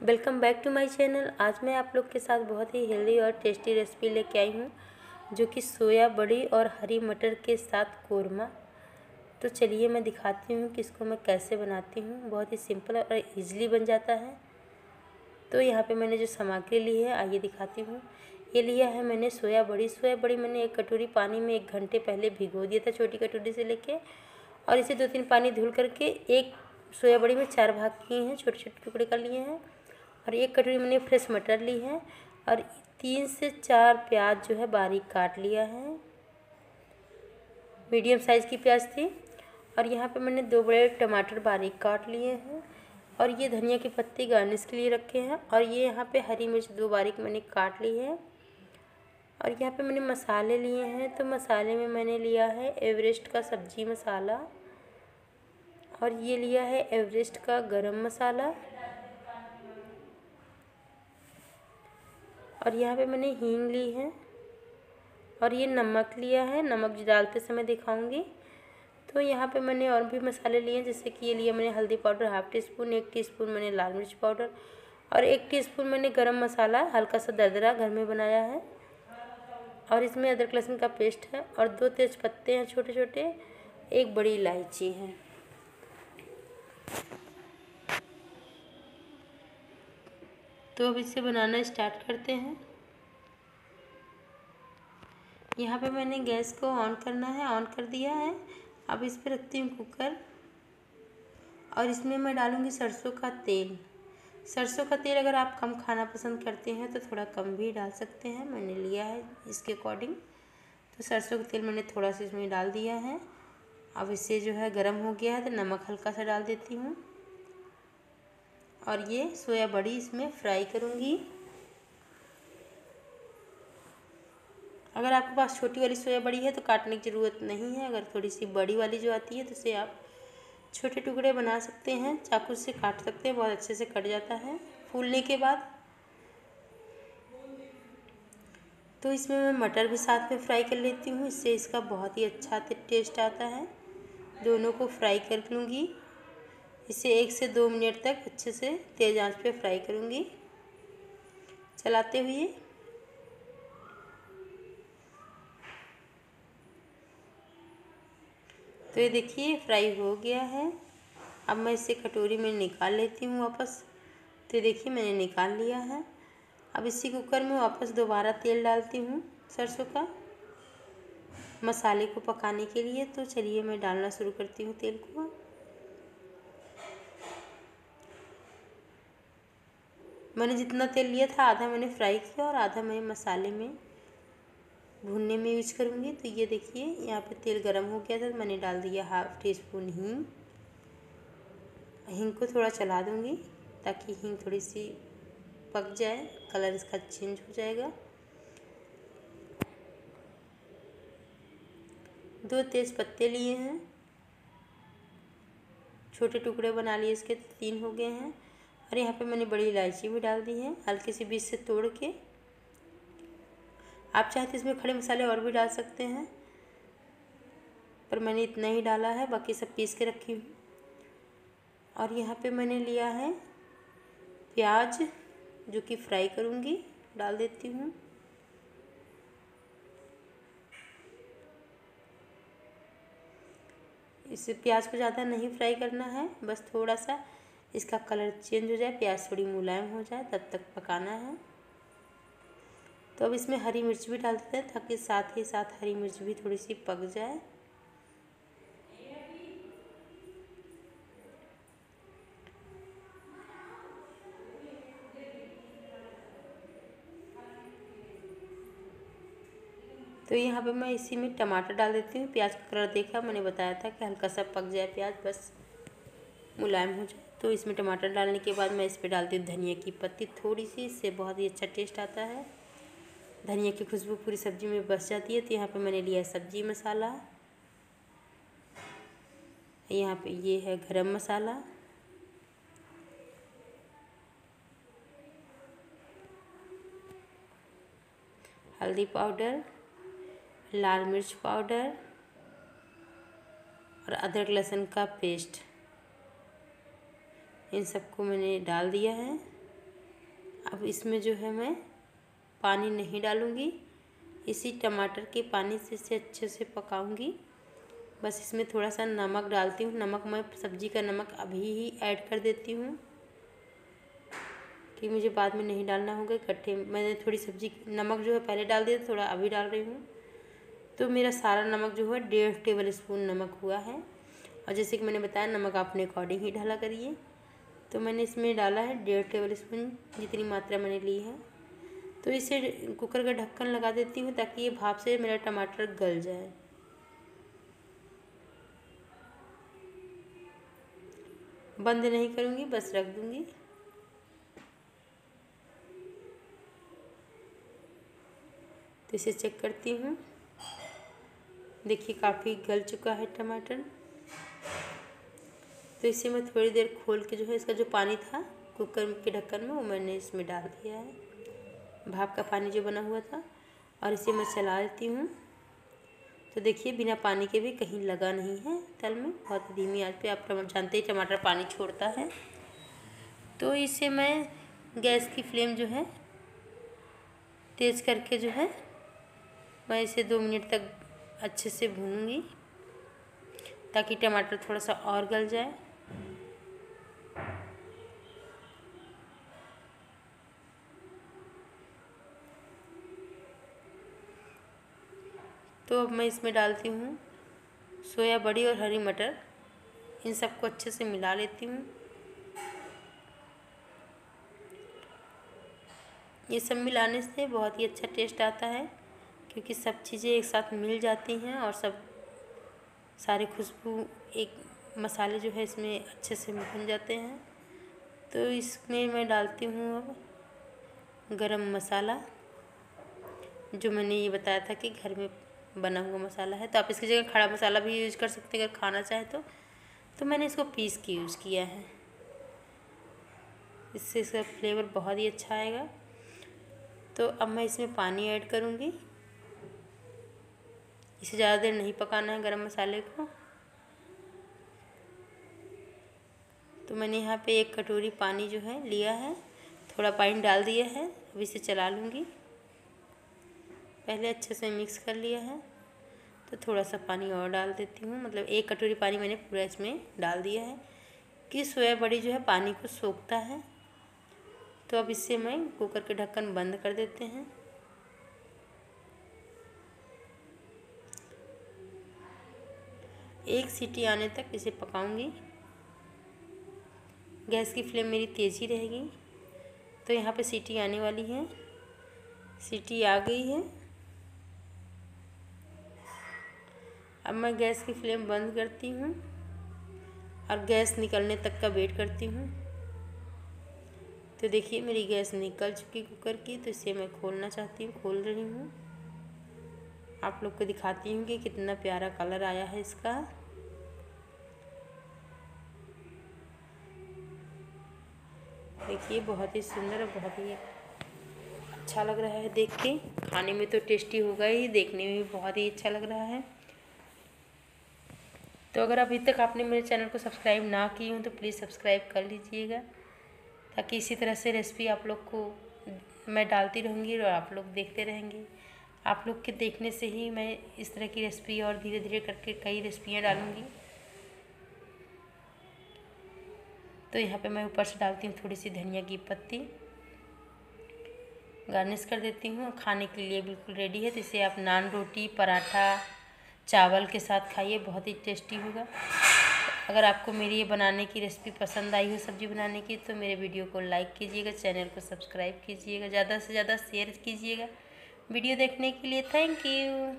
Welcome back to my channel. आज मैं आप लोग के साथ बहुत ही हेल्दी और टेस्टी रेसिपी लेके आई हूँ, जो कि सोया बड़ी और हरी मटर के साथ कोरमा। तो चलिए मैं दिखाती हूँ कि इसको मैं कैसे बनाती हूँ। बहुत ही सिंपल और इजीली बन जाता है। तो यहाँ पे मैंने जो सामग्री ली है, आइए दिखाती हूँ। ये लिया है मैंने सोया बड़ी। सोया बड़ी मैंने एक कटोरी पानी में एक घंटे पहले भिगो दिया था छोटी कटोरी से लेके, और इसे दो तीन पानी धुल करके एक सोया बड़ी में चार भाग किए हैं छोटे छोटे टुकड़े कर लिए हैं। और एक कटोरी मैंने फ्रेश मटर ली है और तीन से चार प्याज जो है बारीक काट लिया है। मीडियम साइज़ की प्याज थी और यहाँ पे मैंने दो बड़े टमाटर बारीक काट लिए हैं और ये धनिया की पत्ती गार्निश के लिए रखे हैं और ये यहाँ पे हरी मिर्च दो बारीक मैंने काट ली है और यहाँ पे मैंने मसाले लिए हैं तो मसाले में मैंने लिया है एवरेस्ट का सब्ज़ी मसाला और ये लिया है एवरेस्ट का गरम मसाला। और यहाँ पे मैंने हींग ली है और ये नमक लिया है। नमक जो डालते समय दिखाऊँगी। तो यहाँ पे मैंने और भी मसाले लिए हैं, जैसे कि ये लिया मैंने हल्दी पाउडर हाफ़ टी स्पून एक टी स्पून मैंने लाल मिर्च पाउडर और एक टी स्पून मैंने गरम मसाला, हल्का सा दरदरा घर में बनाया है। और इसमें अदरक लहसुन का पेस्ट है और दो तेज़ पत्ते हैं छोटे छोटे एक बड़ी इलायची है। तो अब इसे बनाना स्टार्ट करते हैं। यहाँ पे मैंने गैस को ऑन करना है ऑन कर दिया है। अब इस पर रखती हूँ कुकर। और इसमें मैं डालूँगी सरसों का तेल। सरसों का तेल अगर आप कम खाना पसंद करते हैं तो थोड़ा कम भी डाल सकते हैं। मैंने लिया है इसके अकॉर्डिंग तो सरसों का तेल मैंने थोड़ा सा इसमें डाल दिया है। अब इसे जो है गर्म हो गया है तो नमक हल्का सा डाल देती हूँ। और ये सोया बड़ी इसमें फ्राई करूँगी। अगर आपके पास छोटी वाली सोया बड़ी है तो काटने की ज़रूरत नहीं है, अगर थोड़ी सी बड़ी वाली जो आती है तो उसे आप छोटे टुकड़े बना सकते हैं, चाकू से काट सकते हैं, बहुत अच्छे से कट जाता है, फूलने के बाद। तो इसमें मैं मटर भी साथ में फ्राई कर लेती हूँ, इससे इसका बहुत ही अच्छा टेस्ट आता है। दोनों को फ्राई कर लूँगी। इसे एक से दो मिनट तक अच्छे से तेज़ आँच पे फ्राई करूँगी। चलाते हुए। तो ये देखिए, फ्राई हो गया है। अब मैं इसे कटोरी में निकाल लेती हूँ वापस। तो ये देखिए, मैंने निकाल लिया है। अब इसी कुकर में वापस दोबारा तेल डालती हूँ सरसों का मसाले को पकाने के लिए। तो चलिए, मैं डालना शुरू करती हूँ तेल को। मैंने जितना तेल लिया था, आधा मैंने फ्राई किया और आधा मैं मसाले में भूनने में यूज़ करूँगी। तो ये देखिए, यहाँ पे तेल गरम हो गया था तो मैंने डाल दिया हाफ़ टी स्पून हींग। हींग को थोड़ा चला दूँगी ताकि हींग थोड़ी सी पक जाए कलर इसका चेंज हो जाएगा। दो तेज़ पत्ते लिए हैं। छोटे टुकड़े बना लिए, इसके तीन हो गए हैं। और यहाँ पे मैंने बड़ी इलायची भी डाल दी है, हल्की सी बीज से तोड़ के। आप चाहे तो इसमें खड़े मसाले और भी डाल सकते हैं, पर मैंने इतना ही डाला है, बाकी सब पीस के रखी हूँ। और यहाँ पे मैंने लिया है प्याज, जो कि फ्राई करूँगी, डाल देती हूँ। इसे प्याज को ज़्यादा नहीं फ्राई करना है, बस थोड़ा सा इसका कलर चेंज हो जाए, प्याज थोड़ी मुलायम हो जाए, तब तक पकाना है। तो अब इसमें हरी मिर्च भी डाल देते हैं ताकि साथ ही साथ हरी मिर्च भी थोड़ी सी पक जाए। तो यहाँ पे मैं इसी में टमाटर डाल देती हूँ। प्याज का कलर देखा, मैंने बताया था कि हल्का सा पक जाए प्याज, बस मुलायम हो जाए। तो इसमें टमाटर डालने के बाद मैं इस पर डालती हूँ धनिया की पत्ती। थोड़ी सी, इससे बहुत ही अच्छा टेस्ट आता है। धनिया की खुशबू पूरी सब्ज़ी में बस जाती है। तो यहाँ पे मैंने लिया है सब्ज़ी मसाला। यहाँ पे ये है गरम मसाला। हल्दी पाउडर, लाल मिर्च पाउडर और अदरक लहसुन का पेस्ट। इन सबको मैंने डाल दिया है। अब इसमें जो है मैं पानी नहीं डालूँगी। इसी टमाटर के पानी से इसे अच्छे से पकाऊँगी। बस इसमें थोड़ा सा नमक डालती हूँ। नमक मैं सब्ज़ी का नमक अभी ही ऐड कर देती हूँ। कि मुझे बाद में नहीं डालना होगा। इकट्ठे मैंने थोड़ी सब्ज़ी नमक जो है पहले डाल दिया थोड़ा अभी डाल रही हूँ। तो मेरा सारा नमक जो है, डेढ़ टेबल स्पून नमक हुआ है। और जैसे कि मैंने बताया, नमक अपने अकॉर्डिंग ही डाला करिए। तो मैंने इसमें डाला है डेढ़ टेबल स्पून जितनी मात्रा मैंने ली है। तो इसे कुकर का ढक्कन लगा देती हूँ ताकि ये भाप से मेरा टमाटर गल जाए। बंद नहीं करूँगी, बस रख दूँगी। तो इसे चेक करती हूँ। देखिए काफ़ी गल चुका है टमाटर। तो इसे मैं थोड़ी देर खोल के जो है इसका जो पानी था कुकर के ढक्कन में, वो मैंने इसमें डाल दिया है। भाप का पानी जो बना हुआ था और इसे मैं चला लेती हूँ। तो देखिए, बिना पानी के भी कहीं लगा नहीं है तल में। बहुत धीमी आँच पे, आप जानते ही टमाटर पानी छोड़ता है। तो इसे मैं गैस की फ्लेम जो है, तेज़ करके जो है, मैं इसे दो मिनट तक अच्छे से भूनूँगी, ताकि टमाटर थोड़ा सा और गल जाए। तो अब मैं इसमें डालती हूँ सोया बड़ी और हरी मटर। इन सबको अच्छे से मिला लेती हूँ। ये सब मिलाने से बहुत ही अच्छा टेस्ट आता है, क्योंकि सब चीज़ें एक साथ मिल जाती हैं और सब सारे खुशबू एक मसाले जो है इसमें अच्छे से भन जाते हैं। तो इसमें मैं डालती हूँ अब गरम मसाला, जो मैंने ये बताया था कि घर में बना हुआ मसाला है तो आप इसकी जगह खड़ा मसाला भी यूज़ कर सकते हैं अगर खाना चाहे तो। तो मैंने इसको पीस के यूज़ किया है। इससे इसका फ्लेवर बहुत ही अच्छा आएगा। तो अब मैं इसमें पानी ऐड करूँगी। इसे ज़्यादा देर नहीं पकाना है गरम मसाले को। तो मैंने यहाँ पे एक कटोरी पानी जो है लिया है, थोड़ा पानी डाल दिया है, अब इसे चला लूँगी। पहले अच्छे से मिक्स कर लिया है। तो थोड़ा सा पानी और डाल देती हूँ। मतलब एक कटोरी पानी मैंने पूरा इसमें डाल दिया है कि सोया बड़ी जो है पानी को सोखता है। तो अब इससे मैं कुकर के ढक्कन बंद कर देते हैं। एक सीटी आने तक इसे पकाऊँगी। गैस की फ्लेम मेरी तेज़ रहेगी। तो यहाँ पे सीटी आने वाली है। सीटी आ गई है। अब मैं गैस की फ्लेम बंद करती हूँ और गैस निकलने तक का वेट करती हूँ। तो देखिए, मेरी गैस निकल चुकी कुकर की तो इसे मैं खोलना चाहती हूँ, खोल रही हूँ। आप लोग को दिखाती हूँ कि कितना प्यारा कलर आया है इसका। देखिए, बहुत ही सुंदर और बहुत ही अच्छा लग रहा है देख के। खाने में तो टेस्टी होगा ही, देखने में भी बहुत ही अच्छा लग रहा है। तो अगर अभी तक आपने मेरे चैनल को सब्सक्राइब ना की हो तो प्लीज़ सब्सक्राइब कर लीजिएगा, ताकि इसी तरह से रेसिपी आप लोग को मैं डालती रहूँगी और आप लोग देखते रहेंगे। आप लोग के देखने से ही मैं इस तरह की रेसिपी और धीरे धीरे करके कई रेसिपियाँ डालूँगी। तो यहाँ पे मैं ऊपर से डालती हूँ थोड़ी सी धनिया की पत्ती। गार्निश कर देती हूँ, खाने के लिए बिल्कुल रेडी है तो इसे आप नान रोटी, पराठा चावल के साथ खाइए, बहुत ही टेस्टी होगा। अगर आपको मेरी ये बनाने की रेसिपी पसंद आई हो सब्ज़ी बनाने की तो मेरे वीडियो को लाइक कीजिएगा, चैनल को सब्सक्राइब कीजिएगा, ज़्यादा से ज़्यादा शेयर कीजिएगा। वीडियो देखने के लिए थैंक यू।